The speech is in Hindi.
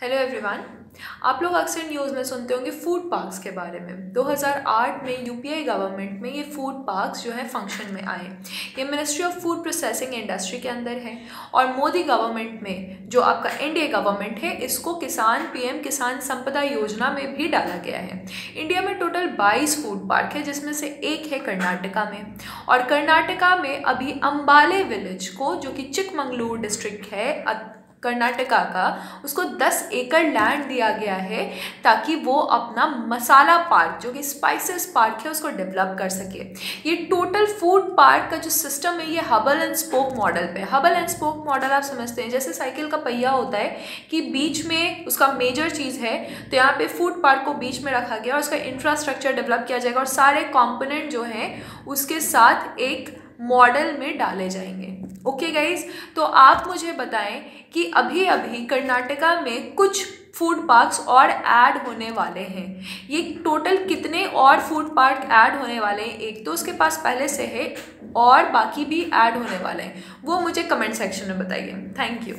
हेलो एवरीवन आप लोग अक्सर न्यूज़ में सुनते होंगे फ़ूड पार्क्स के बारे में। 2008 में यूपीआई गवर्नमेंट में ये फ़ूड पार्क्स जो है फ़ंक्शन में आए। ये ministry of food processing industry के अंदर है और मोदी गवर्नमेंट में जो आपका इंडिया गवर्नमेंट है, इसको किसान पीएम किसान संपदा योजना में भी डाला गया है। इंडिया में टोटल 22 फ़ूड पार्क है, जिसमें से एक है कर्नाटका में। और कर्नाटका में अभी अम्बाले विलेज को, जो कि चिकमंगलूर डिस्ट्रिक्ट है कर्नाटका का, उसको 10 एकड़ लैंड दिया गया है ताकि वो अपना मसाला पार्क, जो कि स्पाइसेस पार्क है, उसको डेवलप कर सके। ये टोटल फ़ूड पार्क का जो सिस्टम है, ये हबल एंड स्पोक मॉडल पे हबल एंड स्पोक मॉडल आप समझते हैं, जैसे साइकिल का पहिया होता है कि बीच में उसका मेजर चीज़ है तो यहाँ पे फ़ूड पार्क को बीच में रखा गया और उसका इंफ्रास्ट्रक्चर डेवलप किया जाएगा और सारे कॉम्पोनेंट जो हैं, उसके साथ एक मॉडल में डाले जाएँगे। ओके गाइज़ तो आप मुझे बताएँ कि अभी अभी कर्नाटका में कुछ फ़ूड पार्क्स और ऐड होने वाले हैं। ये टोटल कितने और फ़ूड पार्क ऐड होने वाले हैं? एक तो उसके पास पहले से है और बाकी भी ऐड होने वाले हैं। वो मुझे कमेंट सेक्शन में बताइए। Thank you